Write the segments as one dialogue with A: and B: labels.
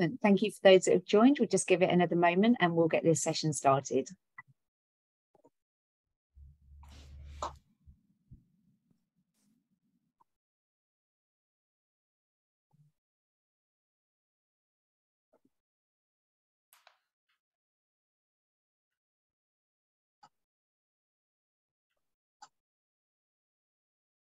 A: Excellent. Thank you for those that have joined. We'll just give it another moment and we'll get this session started.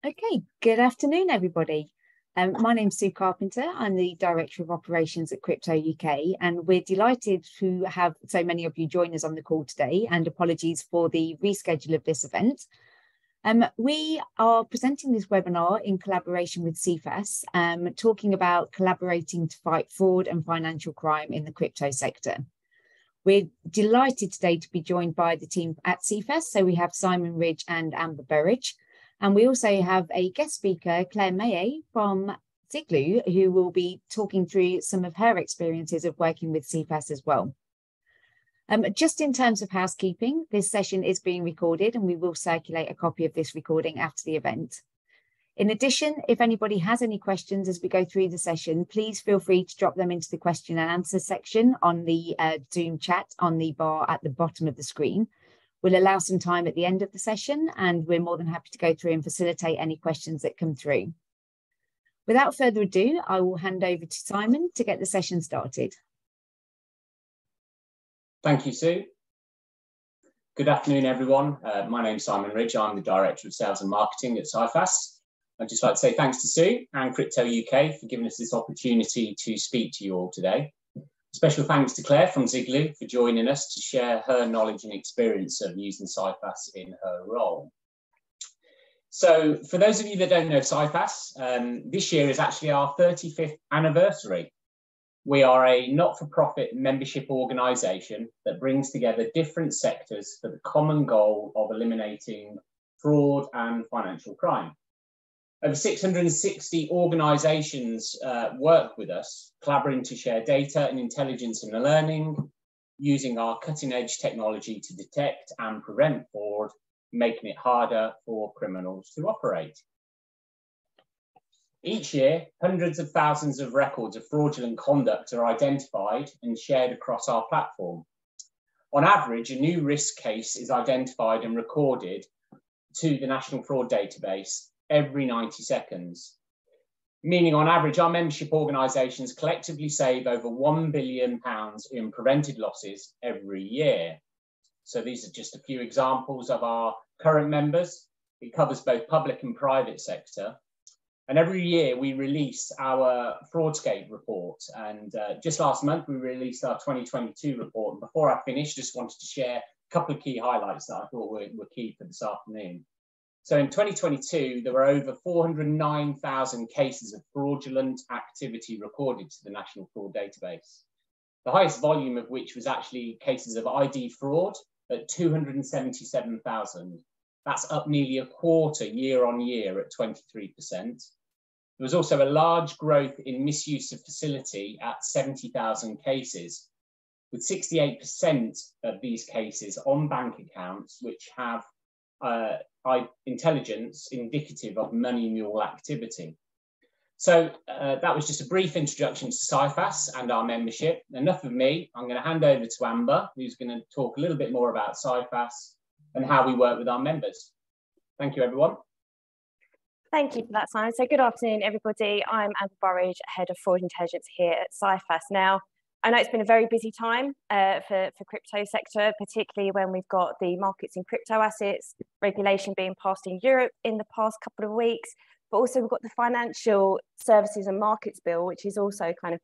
A: Okay, good afternoon, everybody. Um, my name's Su Carpenter. I'm the Director of Operations at Crypto UK, and we're delighted to have so many of you join us on the call today. And apologies for the reschedule of this event. Um, we are presenting this webinar in collaboration with Cifas, um, talking about collaborating to fight fraud and financial crime in the crypto sector. We're delighted today to be joined by the team at Cifas. So we have Simon Ridge and Amber Burridge. And we also have a guest speaker, Claire Maillet from Ziglu, who will be talking through some of her experiences of working with Cifas as well. Um, just in terms of housekeeping, this session is being recorded and we will circulate a copy of this recording after the event. In addition, if anybody has any questions as we go through the session, please feel free to drop them into the question and answer section on the uh, Zoom chat on the bar at the bottom of the screen. We'll allow some time at the end of the session and we're more than happy to go through and facilitate any questions that come through. Without further ado, I will hand over to Simon to get the session started.
B: Thank you, Su. Good afternoon, everyone. Uh, my name's Simon Ridge. I'm the Director of Sales and Marketing at CIFAS. I'd just like to say thanks to Su and Crypto UK for giving us this opportunity to speak to you all today. Special thanks to Claire from Ziglu for joining us to share her knowledge and experience of using CIFAS in her role. So for those of you that don't know CIFAS, um, this year is actually our 35th anniversary. We are a not-for-profit membership organisation that brings together different sectors for the common goal of eliminating fraud and financial crime. Over 660 organizations uh, work with us, collaborating to share data and intelligence and learning, using our cutting edge technology to detect and prevent fraud, making it harder for criminals to operate. Each year, hundreds of thousands of records of fraudulent conduct are identified and shared across our platform. On average, a new risk case is identified and recorded to the National Fraud Database every 90 seconds. Meaning, on average, our membership organisations collectively save over £1 billion in prevented losses every year. So, these are just a few examples of our current members. It covers both public and private sector. And every year we release our Fraudscape report. And uh, just last month we released our 2022 report. And before I finish, just wanted to share a couple of key highlights that I thought were, were key for this afternoon. So in 2022, there were over 409,000 cases of fraudulent activity recorded to the National Fraud Database. The highest volume of which was actually cases of ID fraud at 277,000. That's up nearly a quarter year on year at 23%. There was also a large growth in misuse of facility at 70,000 cases, with 68% of these cases on bank accounts which have uh, intelligence indicative of money mule activity. So uh, that was just a brief introduction to CIFAS and our membership. Enough of me. I'm going to hand over to Amber, who's going to talk a little bit more about CIFAS and how we work with our members. Thank you, everyone.
C: Thank you for that, Simon. So good afternoon, everybody. I'm Amber Burridge, Head of Fraud Intelligence here at CIFAS. Now, I know it's been a very busy time uh, for, for crypto sector, particularly when we've got the markets in crypto assets regulation being passed in Europe in the past couple of weeks, but also we've got the financial services and markets bill, which is also kind of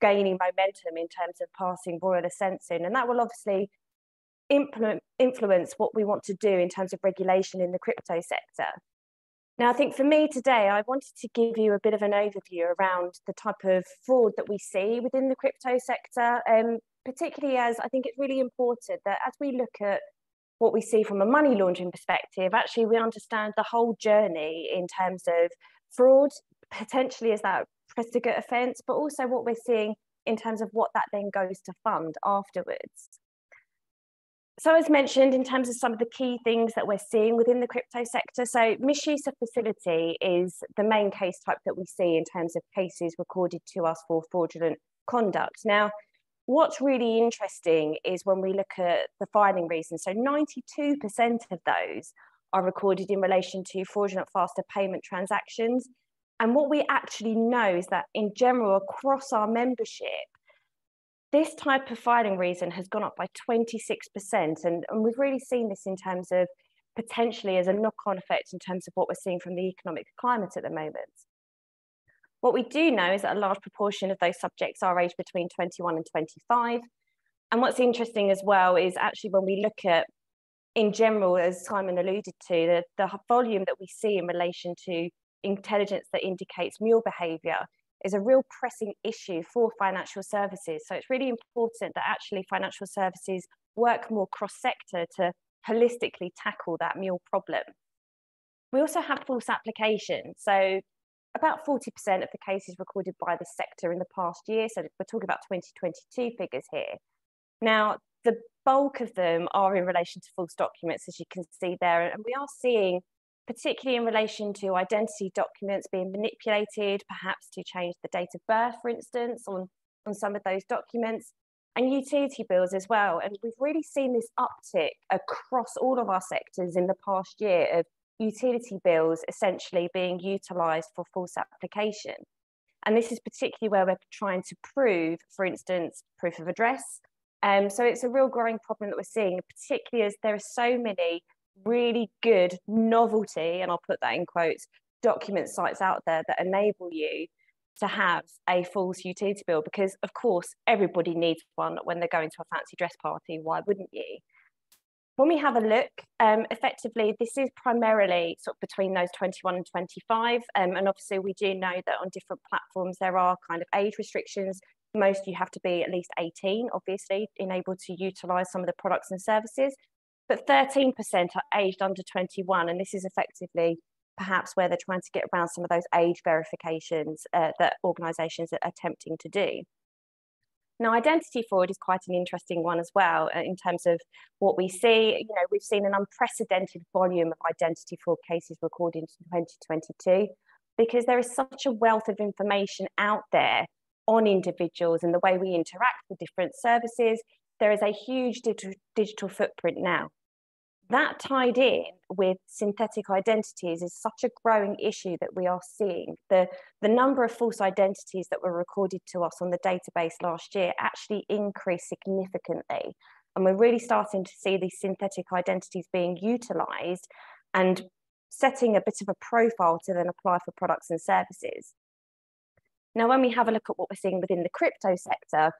C: gaining momentum in terms of passing royal assent soon. And that will obviously influence what we want to do in terms of regulation in the crypto sector. Now, I think for me today, I wanted to give you a bit of an overview around the type of fraud that we see within the crypto sector, um, particularly as I think it's really important that as we look at what we see from a money laundering perspective, actually we understand the whole journey in terms of fraud, potentially as that predicate offence, but also what we're seeing in terms of what that then goes to fund afterwards. So as mentioned, in terms of some of the key things that we're seeing within the crypto sector, so misuse of facility is the main case type that we see in terms of cases recorded to us for fraudulent conduct. Now, what's really interesting is when we look at the filing reasons. So 92% of those are recorded in relation to fraudulent faster payment transactions. And what we actually know is that in general, across our membership, this type of filing reason has gone up by 26%. And, and we've really seen this in terms of potentially as a knock on effect in terms of what we're seeing from the economic climate at the moment. What we do know is that a large proportion of those subjects are aged between 21 and 25. And what's interesting as well is actually when we look at, in general, as Simon alluded to, the, the volume that we see in relation to intelligence that indicates mule behaviour is a real pressing issue for financial services. So it's really important that actually financial services work more cross sector to holistically tackle that mule problem. We also have false application. So about 40% of the cases recorded by the sector in the past year. So we're talking about 2022 figures here. Now, the bulk of them are in relation to false documents, as you can see there. And we are seeing particularly in relation to identity documents being manipulated, perhaps to change the date of birth, for instance, on, on some of those documents, and utility bills as well. And we've really seen this uptick across all of our sectors in the past year of utility bills essentially being utilised for false application. And this is particularly where we're trying to prove, for instance, proof of address. Um, so it's a real growing problem that we're seeing, particularly as there are so many really good novelty, and I'll put that in quotes, document sites out there that enable you to have a false utility bill because of course everybody needs one when they're going to a fancy dress party. Why wouldn't you? When we have a look um, effectively this is primarily sort of between those 21 and 25 um, and obviously we do know that on different platforms there are kind of age restrictions. Most you have to be at least 18 obviously in able to utilize some of the products and services but 13% are aged under 21. And this is effectively perhaps where they're trying to get around some of those age verifications uh, that organisations are attempting to do. Now, identity fraud is quite an interesting one as well uh, in terms of what we see. You know, we've seen an unprecedented volume of identity fraud cases recorded in 2022 because there is such a wealth of information out there on individuals and the way we interact with different services. There is a huge digital, digital footprint now that tied in with synthetic identities is such a growing issue that we are seeing. The, the number of false identities that were recorded to us on the database last year actually increased significantly. And we're really starting to see these synthetic identities being utilized and setting a bit of a profile to then apply for products and services. Now, when we have a look at what we're seeing within the crypto sector,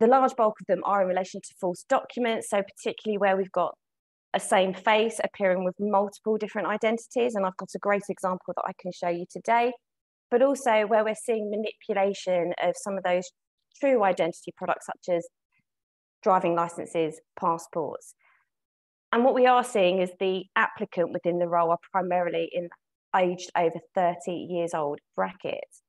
C: the large bulk of them are in relation to false documents. So particularly where we've got a same face appearing with multiple different identities. And I've got a great example that I can show you today, but also where we're seeing manipulation of some of those true identity products, such as driving licenses, passports. And what we are seeing is the applicant within the role are primarily in aged over 30 years old brackets.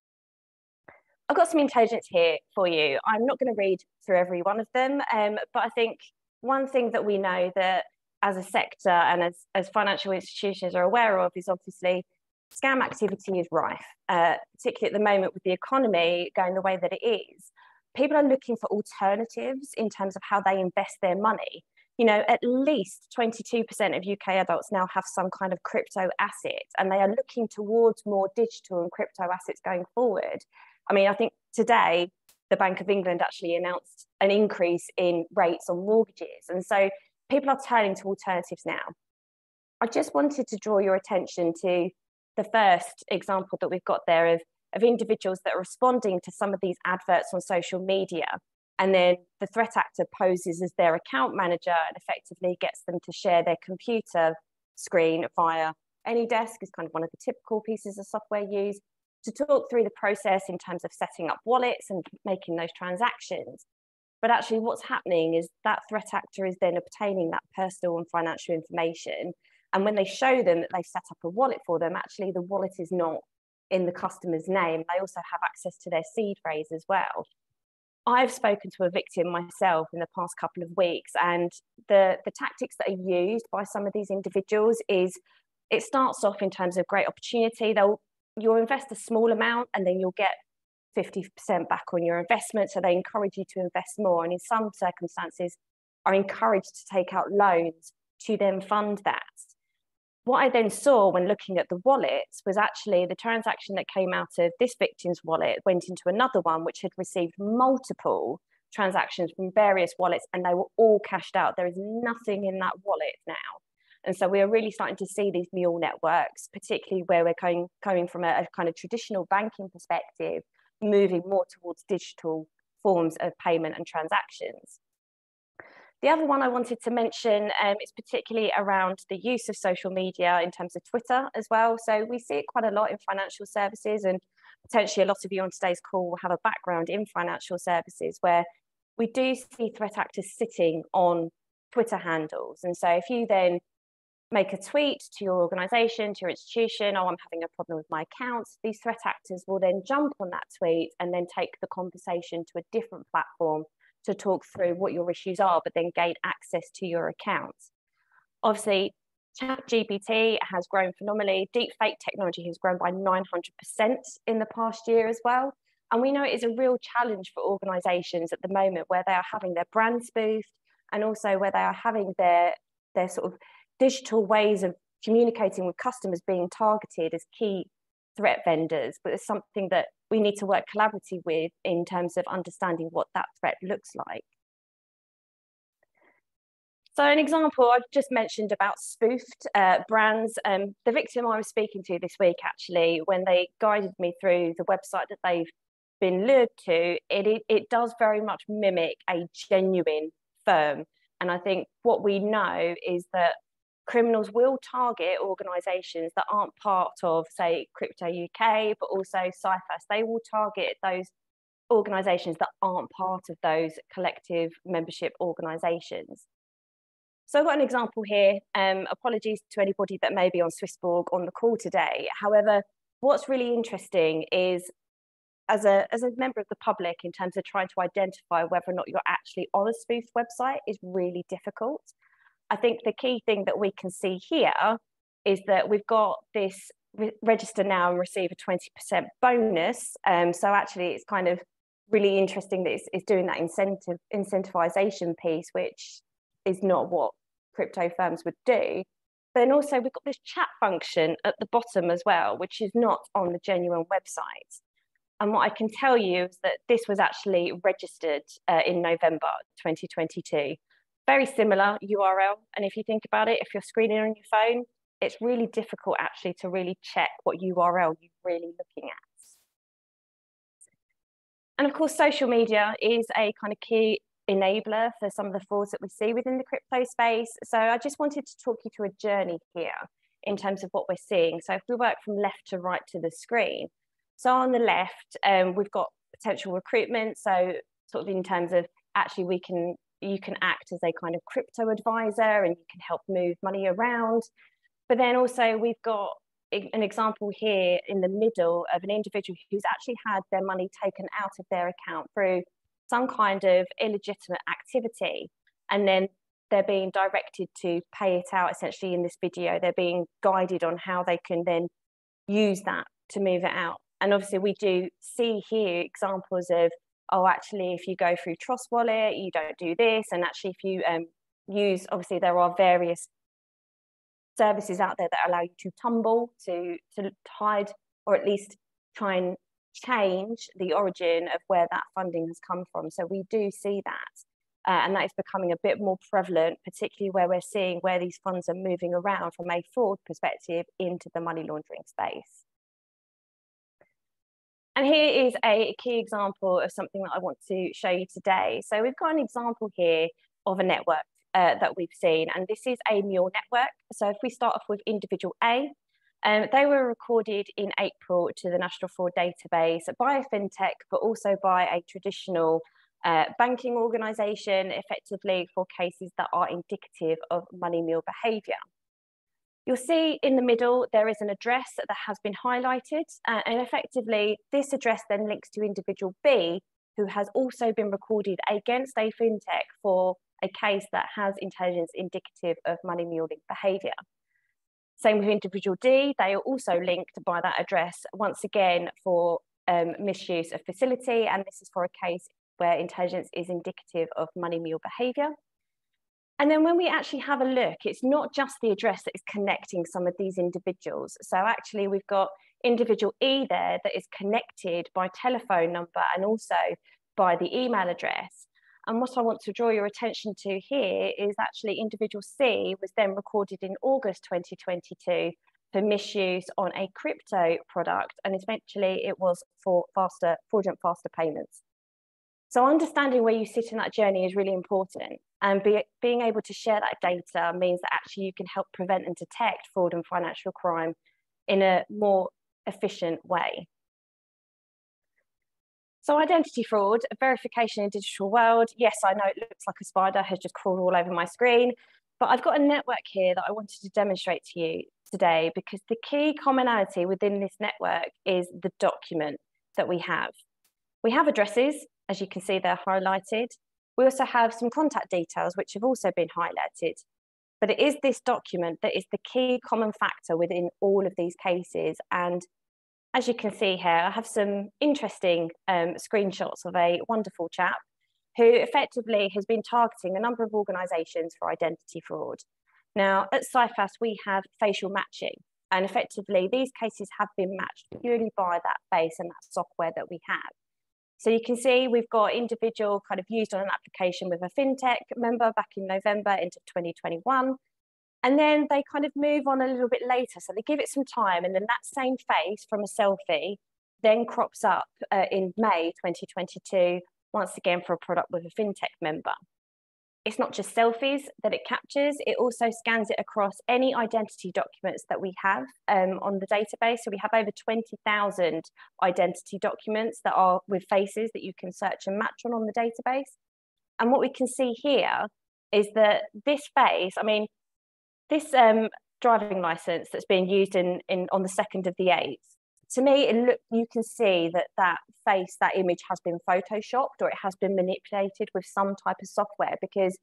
C: I've got some intelligence here for you. I'm not going to read through every one of them, um, but I think one thing that we know that as a sector and as, as financial institutions are aware of is obviously scam activity is rife, uh, particularly at the moment with the economy going the way that it is. People are looking for alternatives in terms of how they invest their money. You know, at least 22% of UK adults now have some kind of crypto asset, and they are looking towards more digital and crypto assets going forward. I mean, I think today the Bank of England actually announced an increase in rates on mortgages. And so people are turning to alternatives now. I just wanted to draw your attention to the first example that we've got there of, of individuals that are responding to some of these adverts on social media. And then the threat actor poses as their account manager and effectively gets them to share their computer screen via AnyDesk is kind of one of the typical pieces of software used to talk through the process in terms of setting up wallets and making those transactions. But actually, what's happening is that threat actor is then obtaining that personal and financial information. And when they show them that they've set up a wallet for them, actually, the wallet is not in the customer's name. They also have access to their seed phrase as well. I've spoken to a victim myself in the past couple of weeks, and the, the tactics that are used by some of these individuals is it starts off in terms of great opportunity. They'll you'll invest a small amount and then you'll get 50% back on your investment. So they encourage you to invest more. And in some circumstances, are encouraged to take out loans to then fund that. What I then saw when looking at the wallets was actually the transaction that came out of this victim's wallet went into another one, which had received multiple transactions from various wallets and they were all cashed out. There is nothing in that wallet now. And so we are really starting to see these mule networks, particularly where we're going, coming from a, a kind of traditional banking perspective, moving more towards digital forms of payment and transactions. The other one I wanted to mention um, is particularly around the use of social media in terms of Twitter as well. So we see it quite a lot in financial services and potentially a lot of you on today's call will have a background in financial services where we do see threat actors sitting on Twitter handles. And so if you then make a tweet to your organization, to your institution, oh, I'm having a problem with my accounts, these threat actors will then jump on that tweet and then take the conversation to a different platform to talk through what your issues are, but then gain access to your accounts. Obviously, ChatGPT has grown phenomenally. Deepfake technology has grown by 900% in the past year as well. And we know it is a real challenge for organizations at the moment where they are having their brand spoofed and also where they are having their, their sort of digital ways of communicating with customers being targeted as key threat vendors, but it's something that we need to work collaboratively with in terms of understanding what that threat looks like. So an example I've just mentioned about spoofed uh, brands, um, the victim I was speaking to this week actually, when they guided me through the website that they've been lured to, it, it, it does very much mimic a genuine firm. And I think what we know is that criminals will target organisations that aren't part of, say, Crypto UK, but also Cifas. They will target those organisations that aren't part of those collective membership organisations. So I've got an example here. Um, apologies to anybody that may be on Swissborg on the call today. However, what's really interesting is as a, as a member of the public in terms of trying to identify whether or not you're actually on a spoofed website is really difficult. I think the key thing that we can see here is that we've got this re register now and receive a 20% bonus. Um, so actually it's kind of really interesting that it's, it's doing that incentive incentivization piece, which is not what crypto firms would do. But then also we've got this chat function at the bottom as well, which is not on the genuine website. And what I can tell you is that this was actually registered uh, in November 2022 very similar URL. And if you think about it, if you're screening on your phone, it's really difficult actually to really check what URL you're really looking at. And of course, social media is a kind of key enabler for some of the frauds that we see within the crypto space. So I just wanted to talk you through a journey here in terms of what we're seeing. So if we work from left to right to the screen, so on the left, um, we've got potential recruitment. So sort of in terms of actually we can you can act as a kind of crypto advisor and you can help move money around. But then also we've got an example here in the middle of an individual who's actually had their money taken out of their account through some kind of illegitimate activity. And then they're being directed to pay it out essentially in this video. They're being guided on how they can then use that to move it out. And obviously, we do see here examples of oh, actually, if you go through Trust Wallet, you don't do this. And actually, if you um, use, obviously, there are various services out there that allow you to tumble, to, to hide, or at least try and change the origin of where that funding has come from. So we do see that. Uh, and that is becoming a bit more prevalent, particularly where we're seeing where these funds are moving around from a fraud perspective into the money laundering space. And here is a key example of something that I want to show you today. So we've got an example here of a network uh, that we've seen, and this is a mule network. So if we start off with individual A, um, they were recorded in April to the National Fraud Database by a fintech, but also by a traditional uh, banking organisation, effectively for cases that are indicative of money mule behaviour. You'll see in the middle, there is an address that has been highlighted. Uh, and effectively, this address then links to individual B, who has also been recorded against a fintech for a case that has intelligence indicative of money muling behaviour. Same with individual D, they are also linked by that address, once again, for um, misuse of facility, and this is for a case where intelligence is indicative of money mule behaviour. And then when we actually have a look, it's not just the address that is connecting some of these individuals. So actually we've got individual E there that is connected by telephone number and also by the email address. And what I want to draw your attention to here is actually individual C was then recorded in August 2022 for misuse on a crypto product, and eventually it was for faster, fraudulent faster payments. So understanding where you sit in that journey is really important. And be, being able to share that data means that actually you can help prevent and detect fraud and financial crime in a more efficient way. So identity fraud, verification in digital world. Yes, I know it looks like a spider has just crawled all over my screen, but I've got a network here that I wanted to demonstrate to you today because the key commonality within this network is the document that we have. We have addresses, as you can see, they're highlighted. We also have some contact details, which have also been highlighted. But it is this document that is the key common factor within all of these cases. And as you can see here, I have some interesting um, screenshots of a wonderful chap who effectively has been targeting a number of organisations for identity fraud. Now, at CIFAS, we have facial matching, and effectively, these cases have been matched purely by that face and that software that we have. So you can see we've got individual kind of used on an application with a fintech member back in November into 2021. And then they kind of move on a little bit later. So they give it some time. And then that same face from a selfie then crops up uh, in May 2022, once again for a product with a fintech member it's not just selfies that it captures, it also scans it across any identity documents that we have um, on the database. So we have over 20,000 identity documents that are with faces that you can search and match on on the database. And what we can see here is that this face, I mean, this um, driving license that's being used in, in on the 2nd of the 8th, to me, it look, you can see that that face, that image has been photoshopped or it has been manipulated with some type of software because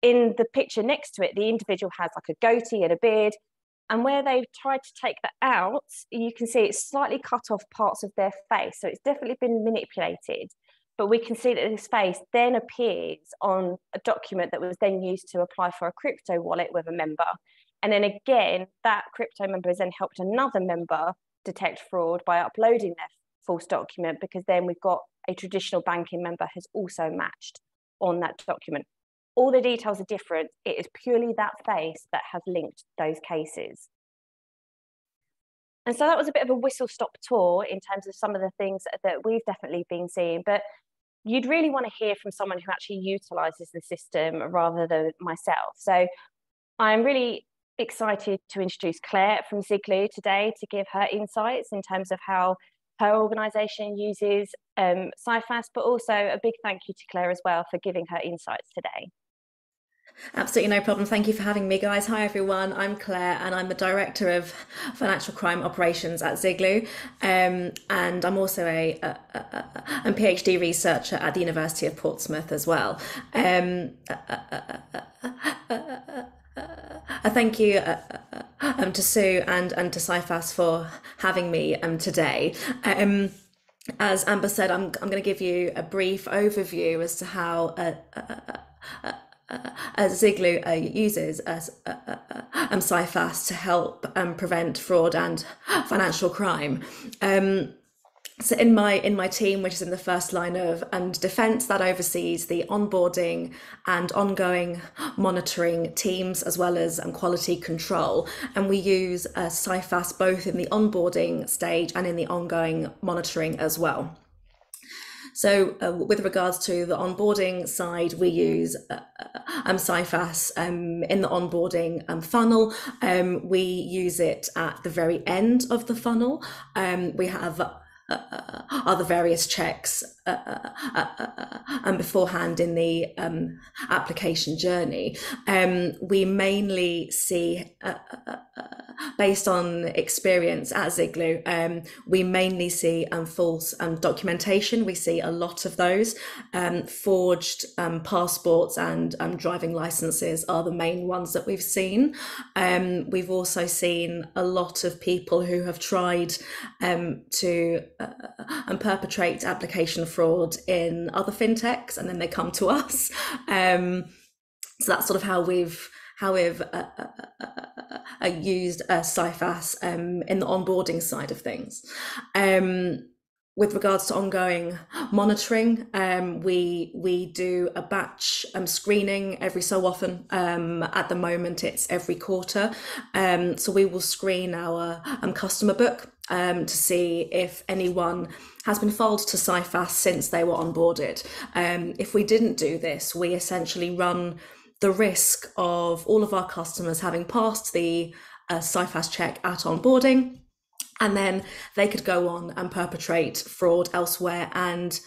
C: in the picture next to it, the individual has like a goatee and a beard. And where they've tried to take that out, you can see it's slightly cut off parts of their face. So it's definitely been manipulated. But we can see that this face then appears on a document that was then used to apply for a crypto wallet with a member. And then again, that crypto member has then helped another member detect fraud by uploading their false document because then we've got a traditional banking member has also matched on that document. All the details are different. It is purely that face that has linked those cases. And so that was a bit of a whistle stop tour in terms of some of the things that we've definitely been seeing. But you'd really want to hear from someone who actually utilizes the system rather than myself. So I'm really excited to introduce Claire from Ziglu today to give her insights in terms of how her organisation uses um, CIFAS, but also a big thank you to Claire as well for giving her insights today.
D: Absolutely no problem. Thank you for having me, guys. Hi, everyone. I'm Claire, and I'm the Director of Financial Crime Operations at Ziglu. Um, and I'm also a, a, a, a, PhD researcher at the University of Portsmouth as well. Um, a thank you uh, uh, um, to Su and, and to CIFAS for having me um, today. Um, as Amber said, I'm, I'm going to give you a brief overview as to how uh, uh, uh, uh Ziglu uses um, CIFAS to help um, prevent fraud and financial crime. Um, so in my in my team which is in the first line of and defense that oversees the onboarding and ongoing monitoring teams as well as um, quality control and we use uh, CIFAS both in the onboarding stage and in the ongoing monitoring as well so, uh, with regards to the onboarding side, we use uh, uh um, CIFAS um, in the onboarding um, funnel. Um, we use it at the very end of the funnel. Um, we have uh, are the various checks uh, uh, uh, and beforehand in the um, application journey. Um, we mainly see, based on experience at Ziglu, um, we mainly see um, false um, documentation. We see a lot of those. Um, forged um, passports and driving licenses are the main ones that we've seen. We've also seen a lot of people who have tried to uh, and perpetrate application fraud in other fintechs, and then they come to us. Um, so that's sort of how we've how we've uh, uh, uh, uh used uh, um, in the onboarding side of things. Um, with regards to ongoing monitoring, um, we we do a batch um, screening every so often. Um, at the moment, it's every quarter. Um, so we will screen our um, customer book um, to see if anyone has been filed to CIFAS since they were onboarded. if we didn't do this, we essentially run the risk of all of our customers having passed the uh, CIFAS check at onboarding and then they could go on and perpetrate fraud elsewhere and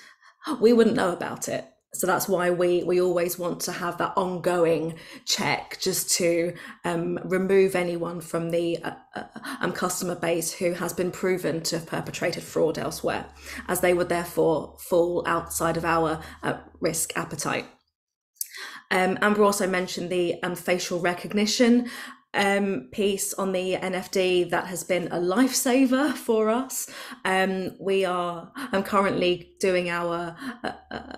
D: we wouldn't know about it so that's why we we always want to have that ongoing check just to um, remove anyone from the uh, uh, um, customer base who has been proven to have perpetrated fraud elsewhere as they would therefore fall outside of our uh, risk appetite um, Amber also mentioned the um, facial recognition um, piece on the NFD that has been a lifesaver for us. Um, we are, I'm currently doing our uh, uh,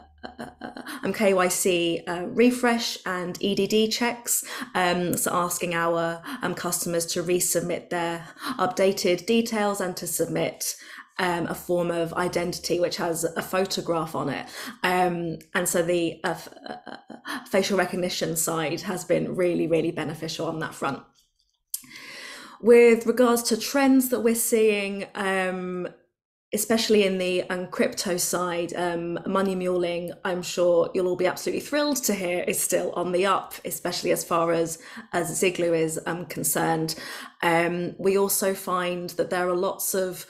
D: um, KYC uh, refresh and EDD checks. Um, so asking our um, customers to resubmit their updated details and to submit um, a form of identity which has a photograph on it. Um, and so the uh, uh, facial recognition side has been really, really beneficial on that front. With regards to trends that we're seeing, um, especially in the um, crypto side, um, money muling, I'm sure you'll all be absolutely thrilled to hear is still on the up, especially as far as as Ziglu is um, concerned. Um, we also find that there are lots of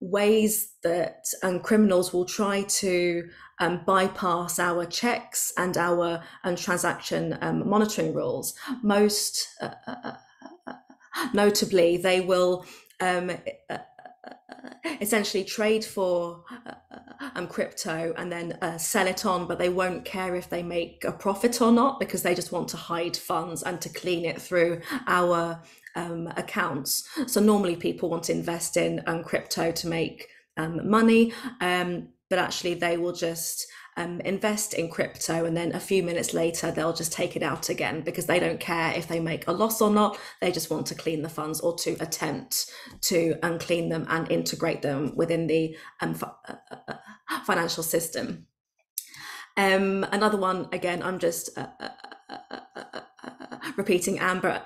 D: ways that um, criminals will try to um, bypass our checks and our um, transaction um, monitoring rules. Most uh, uh, uh, uh notably, they will um, uh, essentially trade for um, crypto and then uh, sell it on, but they won't care if they make a profit or not because they just want to hide funds and to clean it through our um, accounts. So normally people want to invest in um, crypto to make um, money, um, but actually they will just um, invest in crypto and then a few minutes later they'll just take it out again because they don't care if they make a loss or not. They just want to clean the funds or to attempt to unclean them and integrate them within the um, uh, uh, uh, financial system. Um, another one, again, I'm just uh, uh, uh, repeating Amber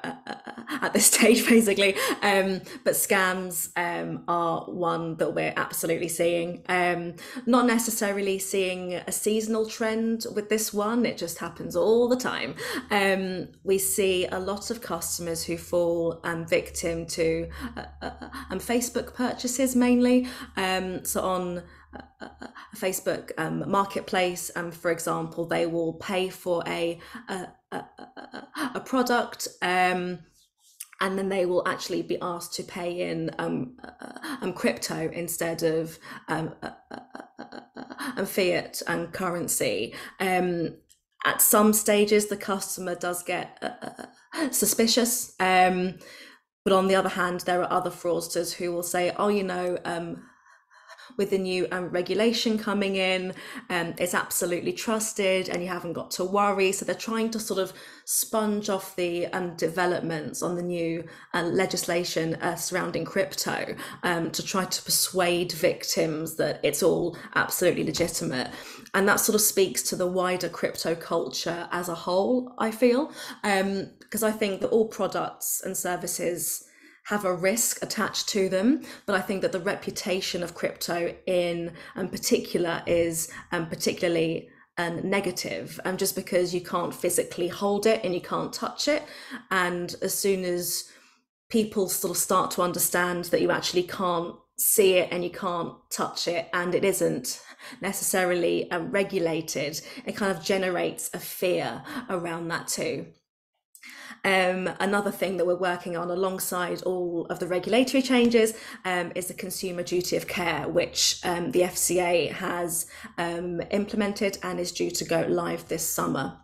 D: at this stage, basically. Um, but scams um, are one that we're absolutely seeing. Um, not necessarily seeing a seasonal trend with this one, it just happens all the time. Um, we see a lot of customers who fall um, victim to uh, uh, um, Facebook purchases mainly. Um, so on a Facebook um, marketplace, um, for example, they will pay for a a, a, a product. Um, and then they will actually be asked to pay in um, uh, um, crypto instead of um, uh, uh, fiat and currency. Um, at some stages, the customer does get suspicious. Um, but on the other hand, there are other fraudsters who will say, oh, you know, um, with the new um, regulation coming in. Um, it's absolutely trusted and you haven't got to worry. So they're trying to sort of sponge off the um, developments on the new uh, legislation uh, surrounding crypto um, to try to persuade victims that it's all absolutely legitimate. And that sort of speaks to the wider crypto culture as a whole, I feel, because um, I think that all products and services have a risk attached to them. But I think that the reputation of crypto in um, particular is um, particularly um, negative, um, just because you can't physically hold it and you can't touch it. And as soon as people sort of start to understand that you actually can't see it and you can't touch it and it isn't necessarily uh, regulated, it kind of generates a fear around that too. Um, another thing that we're working on alongside all of the regulatory changes um, is the consumer duty of care, which um, the FCA has um, implemented and is due to go live this summer.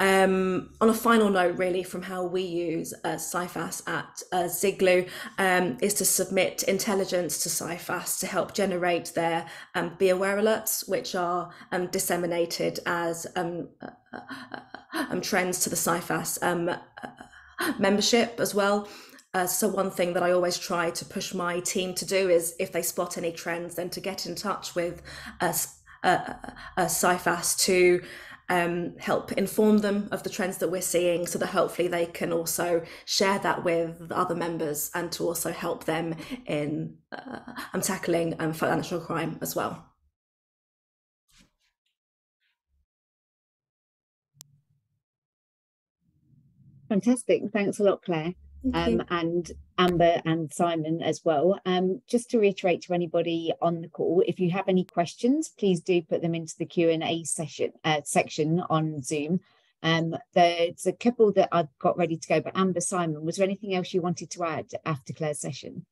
D: Um, on a final note, really, from how we use uh, CIFAS at uh, Ziglu, um, is to submit intelligence to CIFAS to help generate their um, Be Aware alerts, which are um, disseminated as um, uh, uh, um, trends to the CIFAS uh, membership as well. Uh, so one thing that I always try to push my team to do is if they spot any trends, then to get in touch with us, uh, uh, CIFAS to um, help inform them of the trends that we're seeing so that hopefully they can also share that with other members and to also help them in uh, um, tackling um, financial crime as well.
A: Fantastic. Thanks a lot, Claire um, and Amber and Simon as well. Um, just to reiterate to anybody on the call, if you have any questions, please do put them into the Q&A session uh, section on Zoom. Um, there's a couple that I've got ready to go, but Amber, Simon, was there anything else you wanted to add after Claire's session?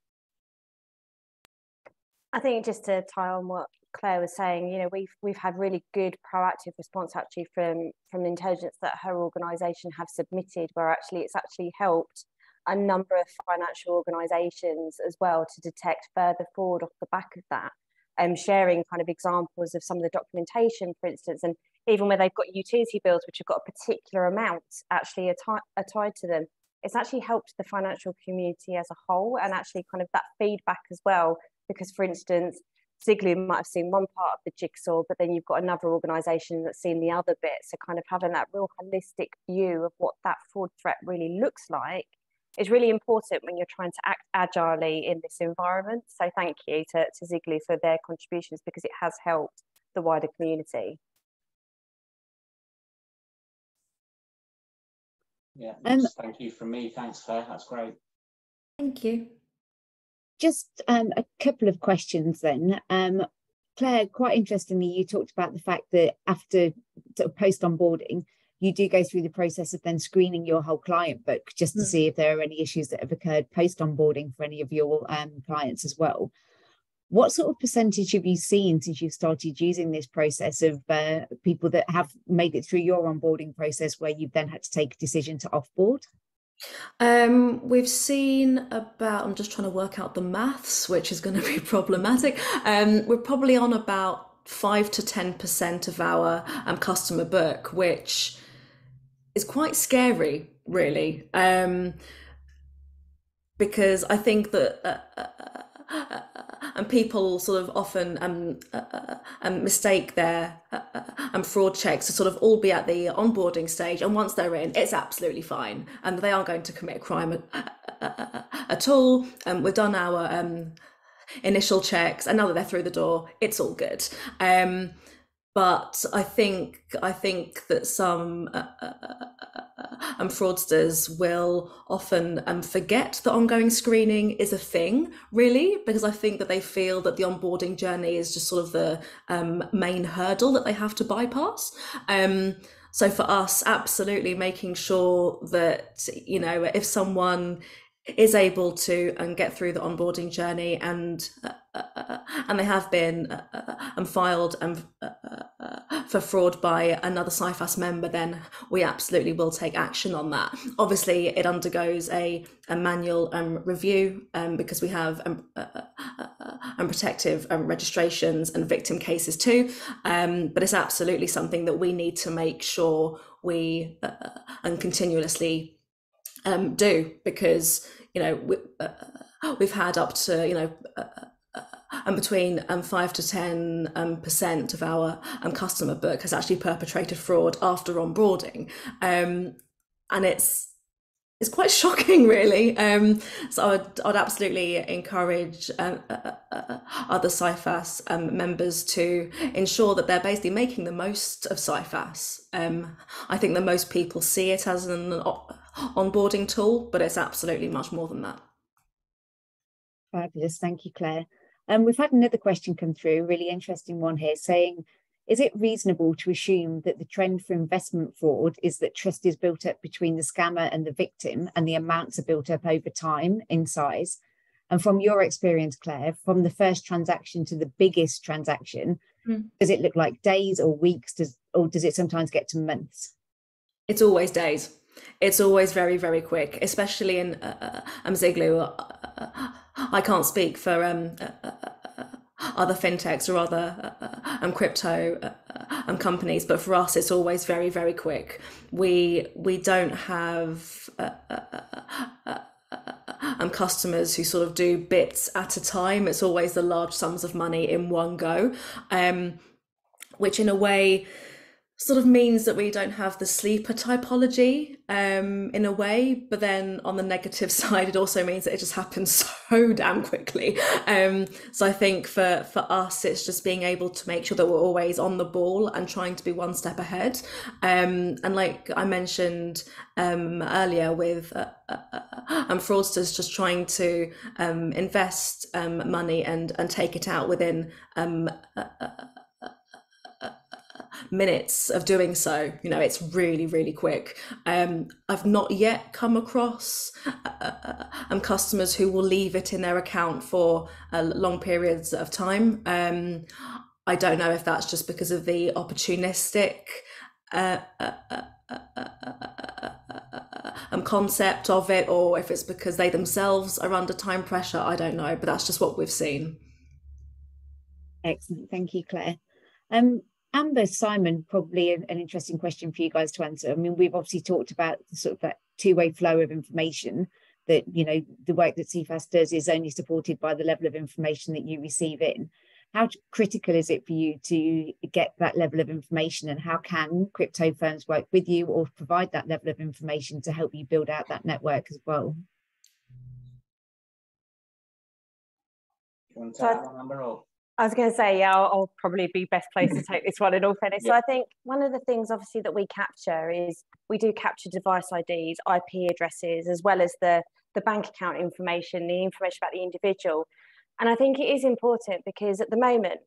C: I think just to tie on what Claire was saying, you know, we've we've had really good proactive response actually from from intelligence that her organisation have submitted, where actually it's actually helped a number of financial organisations as well to detect further fraud off the back of that. Um, sharing kind of examples of some of the documentation, for instance, and even where they've got utility bills which have got a particular amount actually are, tied to them, it's actually helped the financial community as a whole and actually kind of that feedback as well. Because, for instance, Ziglu might have seen one part of the jigsaw, but then you've got another organisation that's seen the other bit. So, kind of having that real holistic view of what that fraud threat really looks like is really important when you're trying to act agilely in this environment. So thank you to, to Ziglu for their contributions because it has helped the wider community.
B: Yeah, um, thank you from me. Thanks, Claire. That's great.
D: Thank you.
A: Just um, a couple of questions then. Um, Claire, quite interestingly, you talked about the fact that after sort of post onboarding, you do go through the process of then screening your whole client book just to mm. see if there are any issues that have occurred post onboarding for any of your um, clients as well. What sort of percentage have you seen since you've started using this process of uh, people that have made it through your onboarding process where you've then had to take a decision to offboard?
D: Um, we've seen about, I'm just trying to work out the maths, which is going to be problematic. Um, we're probably on about five to 10% of our um, customer book, which is quite scary, really, um, because I think that. Uh, uh, uh, and people sort of often um, uh, uh, um, mistake their um, fraud checks to sort of all be at the onboarding stage, and once they're in, it's absolutely fine, and they aren't going to commit a crime at all. Um, we've done our um, initial checks, and now that they're through the door, it's all good. Um, but I think I think that some uh, um, fraudsters will often um, forget that ongoing screening is a thing, really, because I think that they feel that the onboarding journey is just sort of the um, main hurdle that they have to bypass. Um, so for us, absolutely making sure that you know if someone is able to and get through the onboarding journey and uh, uh, and they have been uh, uh and filed and uh, uh, for fraud by another CIFAS member then we absolutely will take action on that. Obviously it undergoes a, a manual um, review um, because we have um, um protective um, registrations and victim cases too. Um, but it's absolutely something that we need to make sure we and continuously um, do because you know we, uh, we've had up to you know uh, uh, and between um, five to ten um, percent of our um, customer book has actually perpetrated fraud after onboarding, um, and it's it's quite shocking, really. Um, so I would, I'd absolutely encourage uh, uh, uh, other CIFAS um, members to ensure that they're basically making the most of CIFAS. Um, I think that most people see it as an onboarding tool, but it's absolutely much more than that.
A: Fabulous. Thank you, Claire. Um, we've had another question come through, really interesting one here, saying, is it reasonable to assume that the trend for investment fraud is that trust is built up between the scammer and the victim and the amounts are built up over time in size? And from your experience, Claire, from the first transaction to the biggest transaction, mm. does it look like days or weeks? Does or does it sometimes get to months?
D: It's always days. It's always very, very quick, especially in uh, um, Ziglu. Uh, I can't speak for um, uh, other fintechs or other um, crypto um, companies, but for us, it's always very, very quick. We we don't have um, customers who sort of do bits at a time. It's always the large sums of money in one go, um, which in a way sort of means that we don't have the sleeper typology um, in a way, but then on the negative side, it also means that it just happens so damn quickly. Um, so I think for for us, it's just being able to make sure that we're always on the ball and trying to be one step ahead. Um, and like I mentioned um, earlier, with uh, uh, uh, um, fraudsters just trying to um, invest money and and take it out within. Uh, uh minutes of doing so. You know, it's really, really quick. Um, I've not yet come across uh, uh um, customers who will leave it in their account for uh, long periods of time. Um, I don't know if that's just because of the opportunistic uh, uh, um, concept of it, or if it's because they themselves are under time pressure. I don't know, but that's just what we've seen.
A: Excellent, thank you, Claire. Um, Amber, Simon, probably an, an, interesting question for you guys to answer. I mean, we've obviously talked about the sort of that two-way flow of information that, you know, the work that Cifas does is only supported by the level of information that you receive in. How critical is it for you to get that level of information and how can crypto firms work with you or provide that level of information to help you build out that network as well?
B: You want to that Amber, or?
C: I was going to say, yeah, I'll, I'll, probably be best placed to take this one in all fairness. Yeah. So I think one of the things, obviously, that we capture is we do capture device IDs, IP addresses, as well as the the bank account information, the information about the individual. And I think it is important because at the moment,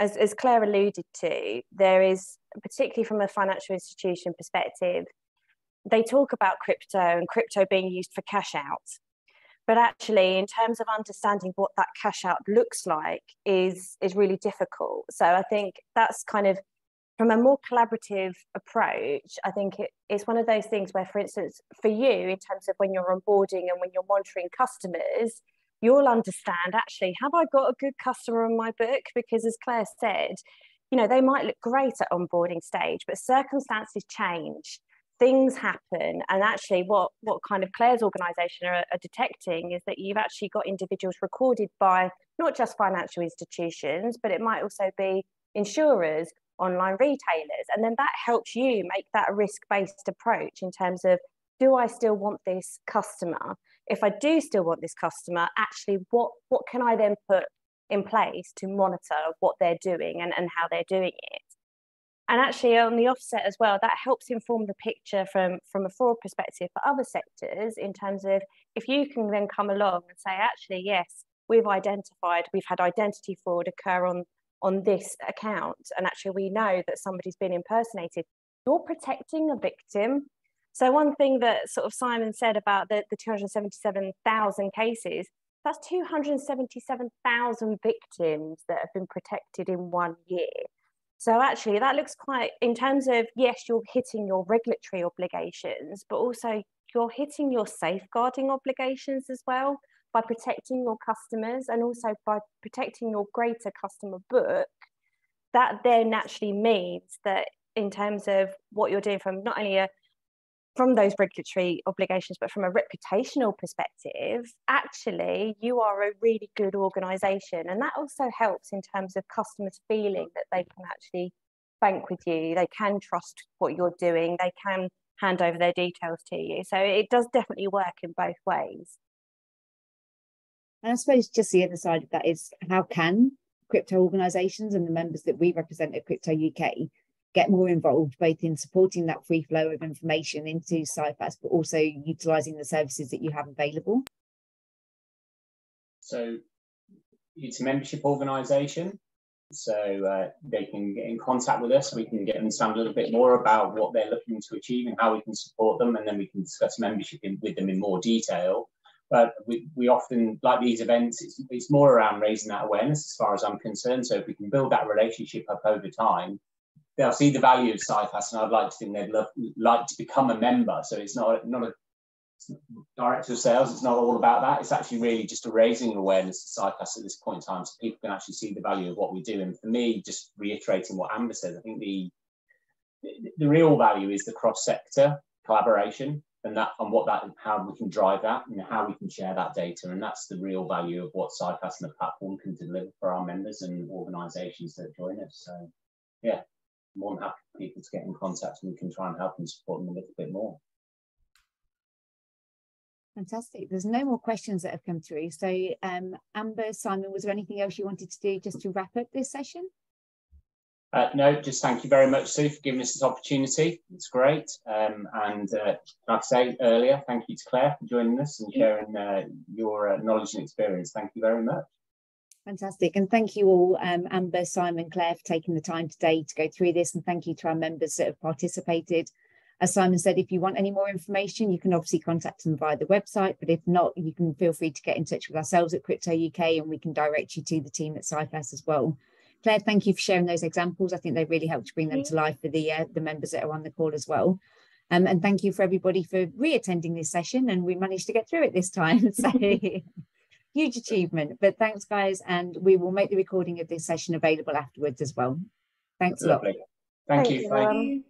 C: as, as Claire alluded to, there is, particularly from a financial institution perspective, they talk about crypto and crypto being used for cash out but actually in terms of understanding what that cash out looks like is is really difficult. So i think that's kind of from a more collaborative approach i think it, it's one of those things where for instance for you in terms of when you're onboarding and when you're monitoring customers you'll understand actually have i got a good customer on my book? Because as claire said you know they might look great at onboarding stage but circumstances change things happen and actually what what kind of claire's organization are, are, detecting is that you've actually got individuals recorded by not just financial institutions but it might also be insurers online retailers and then that helps you make that risk-based approach in terms of do i still want this customer? If i do still want this customer actually what what can i then put in place to monitor what they're doing and, and how they're doing it and actually on the offset as well that helps inform the picture from from a fraud perspective for other sectors in terms of if you can then come along and say actually yes we've identified we've had identity fraud occur on on this account and actually we know that somebody's been impersonated. You're protecting a victim. So one thing that sort of simon said about the, the 277000 cases that's 277,000 victims that have been protected in one year so actually, that looks quite, in terms of, yes, you're hitting your regulatory obligations, but also you're hitting your safeguarding obligations as well by protecting your customers and also by protecting your greater customer book. That then actually means that in terms of what you're doing from not only a from those regulatory obligations, but from a reputational perspective, actually, you are a really good organization. And that also helps in terms of customers feeling that they can actually bank with you, they can trust what you're doing, they can hand over their details to you. So it does definitely work in both ways.
A: And I suppose just the other side of that is how can crypto organizations and the members that we represent at Crypto UK get more involved both in supporting that free flow of information into CIFAS, but also utilizing the services that you have available?
B: So it's a membership organization. So uh, they can get in contact with us. We can get them understand a little bit more about what they're looking to achieve and how we can support them. And then we can discuss membership in, with them in more detail. But we, we often, like these events, it's, it's more around raising that awareness as far as I'm concerned. So if we can build that relationship up over time, they'll see the value of CIFAS, and I'd like to think they'd love, like to become a member. So it's not not a director of sales. It's not all about that. It's actually really just a raising awareness of CIFAS at this point in time, so people can actually see the value of what we do. And for me, just reiterating what Amber said, I think the the real value is the cross sector collaboration and that and what that how we can drive that and how we can share that data and that's the real value of what CIFAS and the platform can deliver for our members and organizations that join us so yeah more than happy for people to get in contact and we can try and help and support them a little bit more
A: Fantastic. There's no more questions that have come through. So, um, Amber, Simon, was there anything else you wanted to do just to wrap up this session?
B: Uh, no, just thank you very much, Su, for giving us this opportunity. It's great. Um, and uh, like I say earlier, thank you to Claire for joining us and sharing uh, your uh, knowledge and experience. Thank you very much.
A: Fantastic. And thank you all, um, Amber, Simon, Claire, for taking the time today to go through this. And thank you to our members that have participated. As Simon said, if you want any more information, you can obviously contact them via the website. But if not, you can feel free to get in touch with ourselves at Crypto UK and we can direct you to the team at CIFAS as well. Claire, thank you for sharing those examples. I think they really helped to bring them to life for the uh, the members that are on the call as well. Um, and thank you for everybody for re-attending this session. And we managed to get through it this time. So huge achievement. But thanks, guys. And we will make the recording of this session available afterwards as well. Thanks a lot.
B: Thank, thank you. you.